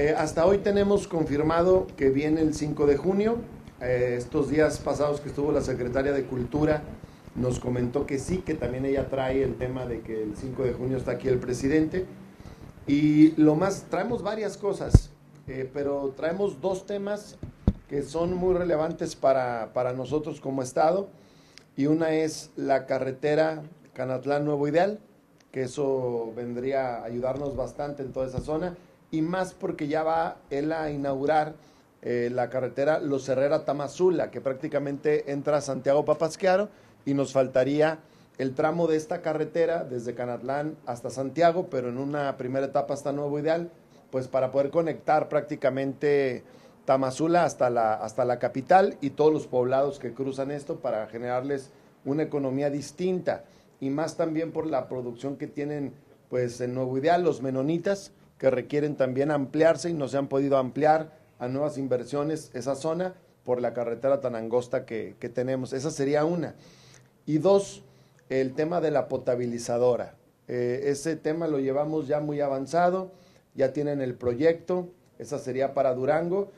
Eh, hasta hoy tenemos confirmado que viene el 5 de junio. Eh, estos días pasados que estuvo la secretaria de Cultura nos comentó que sí, que también ella trae el tema de que el 5 de junio está aquí el presidente. Y lo más, traemos varias cosas, eh, pero traemos dos temas que son muy relevantes para, para nosotros como Estado. Y una es la carretera Canatlán Nuevo Ideal, que eso vendría a ayudarnos bastante en toda esa zona y más porque ya va él a inaugurar eh, la carretera Los Herrera Tamazula, que prácticamente entra a Santiago Papasquiaro y nos faltaría el tramo de esta carretera desde Canatlán hasta Santiago, pero en una primera etapa hasta Nuevo Ideal, pues para poder conectar prácticamente Tamazula hasta la, hasta la capital y todos los poblados que cruzan esto para generarles una economía distinta. Y más también por la producción que tienen pues en Nuevo Ideal los menonitas que requieren también ampliarse y no se han podido ampliar a nuevas inversiones esa zona por la carretera tan angosta que, tenemos. Esa sería una. Y dos, el tema de la potabilizadora. Eh, ese tema lo llevamos ya muy avanzado, ya tienen el proyecto, esa sería para Durango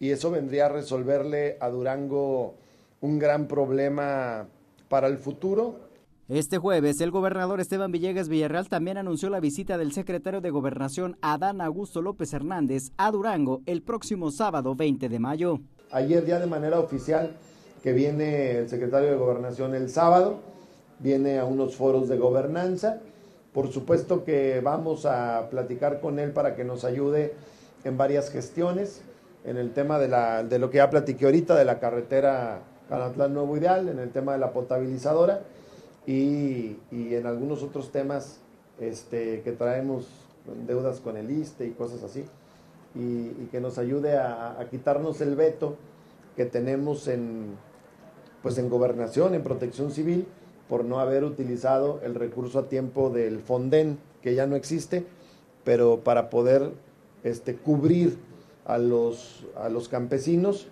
y eso vendría a resolverle a Durango un gran problema para el futuro este jueves, el gobernador Esteban Villegas Villarreal también anunció la visita del secretario de Gobernación Adán Augusto López Hernández a Durango el próximo sábado 20 de mayo. Ayer ya de manera oficial que viene el secretario de Gobernación el sábado, viene a unos foros de gobernanza. Por supuesto que vamos a platicar con él para que nos ayude en varias gestiones, en el tema de, la, de lo que ya platiqué ahorita, de la carretera Canatlán Nuevo Ideal, en el tema de la potabilizadora y, en algunos otros temas este, que traemos deudas con el ISTE y cosas así, y, que nos ayude a, quitarnos el veto que tenemos en, pues en gobernación, en protección civil, por no haber utilizado el recurso a tiempo del Fonden, que ya no existe, pero para poder este, cubrir a los, a los campesinos,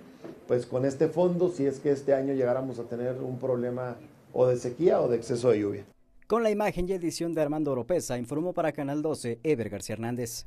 pues con este fondo, si es que este año llegáramos a tener un problema o de sequía o de exceso de lluvia. Con la imagen y edición de Armando Oropesa, informó para Canal 12 Ever García Hernández.